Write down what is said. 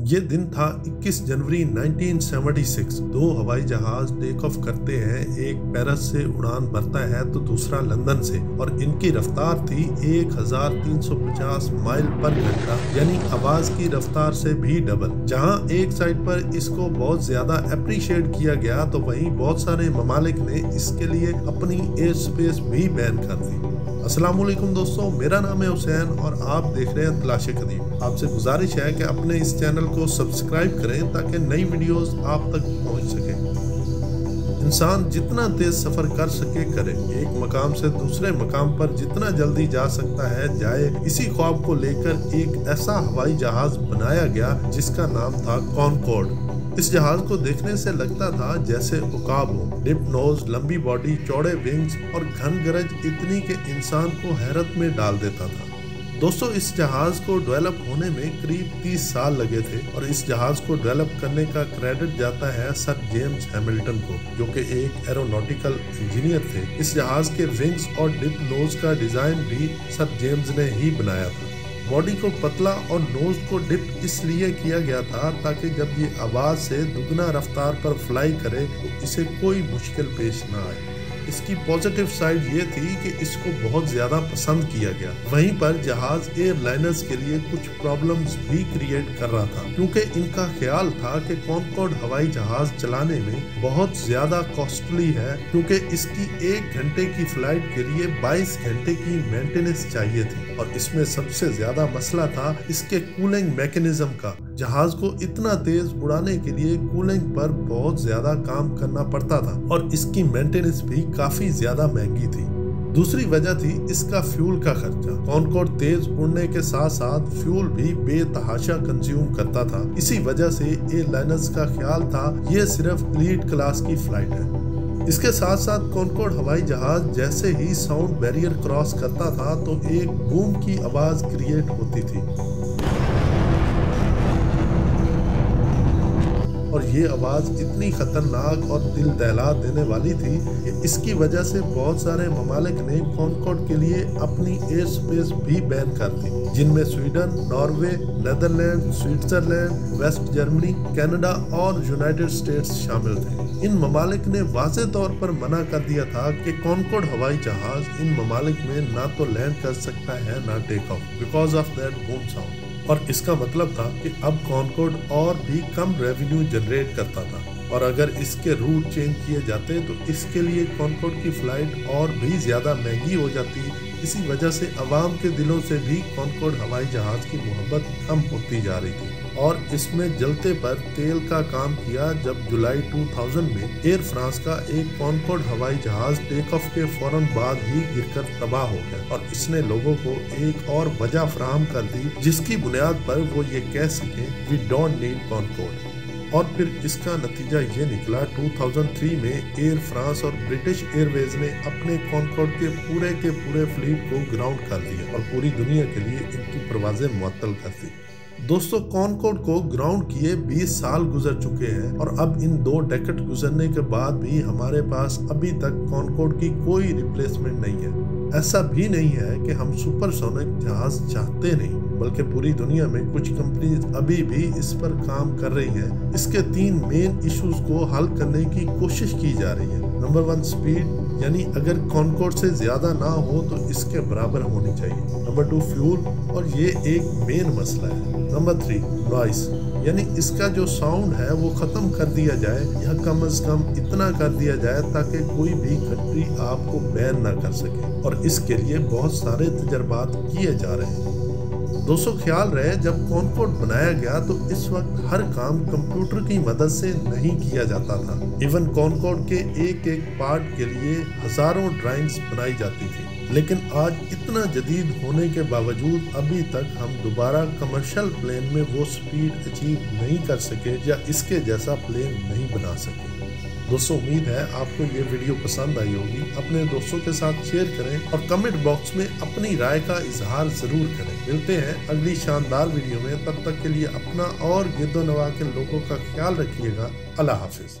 ये दिन था 21 जनवरी 1976 दो हवाई जहाज़ टेक ऑफ़ करते हैं, एक पेरिस से उड़ान भरता है तो दूसरा लंदन से। और इनकी रफ्तार थी 1350 माइल पर घंटा, यानी आवाज़ की रफ्तार से भी डबल जहाँ एक साइड पर इसको बहुत ज़्यादा अप्रिशिएट किया गया तो वहीं बहुत सारे ममालिक ने इसके लिए अपनी एयर स्पेस भी बैन कर दी। असलम दोस्तों, मेरा नाम है हुसैन और आप देख रहे हैं तलाश कदीम आपसे गुजारिश है कि अपने इस चैनल को सब्सक्राइब करें ताकि नई वीडियोस आप तक पहुँच सके। इंसान जितना तेज सफ़र कर सके, करे। एक मकाम से दूसरे मकाम पर जितना जल्दी जा सकता है, जाए। इसी ख्वाब को लेकर एक ऐसा हवाई जहाज़ बनाया गया जिसका नाम था कॉनकॉर्ड। इस जहाज़ को देखने से लगता था जैसे उकाब हो। डिप नोज़, लंबी बॉडी, चौड़े विंग्स और घन गरज इतनी के इंसान को हैरत में डाल देता था। दोस्तों, इस जहाज़ को डेवलप होने में करीब 30 साल लगे थे और इस जहाज़ को डेवलप करने का क्रेडिट जाता है सर जेम्स हैमिल्टन को, जो कि एक एरोनॉटिकल इंजीनियर थे। इस जहाज़ के विंग्स और डिप नोज़ का डिज़ाइन भी सर जेम्स ने ही बनाया था। बॉडी को पतला और नोज़ को डिप इसलिए किया गया था ताकि जब ये आवाज़ से दुगना रफ्तार पर फ्लाई करे तो इसे कोई मुश्किल पेश ना आए। इसकी पॉजिटिव साइड ये थी कि इसको बहुत ज़्यादा पसंद किया गया। वहीं पर जहाज़ एयरलाइनर्स के लिए कुछ प्रॉब्लम्स भी क्रिएट कर रहा था। क्योंकि इनका ख्याल था कि कॉनकॉर्ड हवाई जहाज़ चलाने में बहुत ज़्यादा कॉस्टली है, क्योंकि इसकी एक घंटे की फ़्लाइट के लिए 22 घंटे की मेंटेनेंस चाहिए थी। और इसमें सबसे ज़्यादा मसला था इसके कूलिंग मैकेनिज्म का। जहाज़ को इतना तेज उड़ाने के लिए कूलिंग पर बहुत ज़्यादा काम करना पड़ता था और इसकी मेंटेनेंस भी काफ़ी ज़्यादा महँगी थी। दूसरी वजह थी इसका फ्यूल का खर्चा। कॉनकोड तेज उड़ने के साथ साथ फ्यूल भी बेतहाशा कंज्यूम करता था। इसी वजह से एयरलाइनर्स का ख्याल था, ये सिर्फ़ लीड क्लास की फ़्लाइट है। इसके साथ साथ कॉनकोड हवाई जहाज़ जैसे ही साउंड बैरियर क्रॉस करता था तो एक बूम की आवाज़ क्रिएट होती थी। और ये आवाज़ इतनी ख़तरनाक और दिल दहला देने वाली थी कि इसकी वजह से बहुत सारे ममालिक ने कॉनकॉर्ड के लिए अपनी एयर स्पेस भी बैन कर दी। जिनमें Sweden, Norway, Netherland, Switzerland, West Germany, Canada और यूनाइटेड स्टेट्स शामिल थे। इन ममालिक ने वाजे तौर पर मना कर दिया था कि कॉनकोड हवाई जहाज़ इन ममालिक में ना तो लैंड कर सकता है, ना take off because of that boom sound और इसका मतलब था कि अब कॉनकोड और भी कम रेवेन्यू जनरेट करता था। और अगर इसके रूट चेंज किए जाते तो इसके लिए कॉनकोड की फ़्लाइट और भी ज़्यादा महँगी हो जाती इसी वजह से अवाम के दिलों से भी कॉनकोड हवाई जहाज़ की मोहब्बत कम होती जा रही थी। और इसमें जलते पर तेल का काम किया जब जुलाई 2000 में एयर फ्रांस का एक कॉनकोड हवाई जहाज़ टेक ऑफ़ के फ़ौरन बाद ही गिरकर तबाह हो गया और इसने लोगों को एक और वजह फ्राहम कर दी, जिसकी बुनियाद पर वो ये कह सके वी डोंट नीड कॉनकोड और फिर इसका नतीजा ये निकला 2003 में एयर फ्रांस और ब्रिटिश एयरवेज ने अपने कॉनकॉर्ड के पूरे के पूरे फ्लीट को ग्राउंड कर दिया और पूरी दुनिया के लिए इनकी परवाजें मुअत्तल कर दी। दोस्तों कॉनकोड को ग्राउंड किए 20 साल गुजर चुके हैं और अब इन दो डेकेट गुजरने के बाद भी हमारे पास अभी तक कॉनकोड की कोई रिप्लेसमेंट नहीं है। ऐसा भी नहीं है कि हम सुपरसोनिक जहाज़ चाहते नहीं। बल्कि पूरी दुनिया में कुछ कंपनीज़ अभी भी इस पर काम कर रही हैं। इसके तीन मेन इश्यूज़ को हल करने की कोशिश की जा रही है। नंबर वन स्पीड यानी अगर कॉनकोड से ज़्यादा ना हो तो इसके बराबर होनी चाहिए। नंबर टू फ्यूल और ये एक मेन मसला है। नंबर थ्री नॉइस यानी इसका जो साउंड है वो ख़त्म कर दिया जाए या कम अज़ कम इतना कर दिया जाए ताकि कोई भी कंट्री आपको बैन ना कर सके। और इसके लिए बहुत सारे तजर्बात किए जा रहे हैं। दोस्तों, ख्याल रहे, जब कॉनकोड बनाया गया तो इस वक्त हर काम कंप्यूटर की मदद से नहीं किया जाता था। इवन कॉनकोड के एक एक पार्ट के लिए हज़ारों ड्राइंग्स बनाई जाती थी। लेकिन आज इतना जदीद होने के बावजूद अभी तक हम दोबारा कमर्शियल प्लेन में वो स्पीड अचीव नहीं कर सके या इसके जैसा प्लेन नहीं बना सके। दोस्तों, उम्मीद है आपको ये वीडियो पसंद आई होगी। अपने दोस्तों के साथ शेयर करें और कमेंट बॉक्स में अपनी राय का इजहार ज़रूर करें। मिलते हैं अगली शानदार वीडियो में। तब तक के लिए अपना और गिरदो नवा के लोगों का ख्याल रखिएगा। अल्लाह हाफिज़।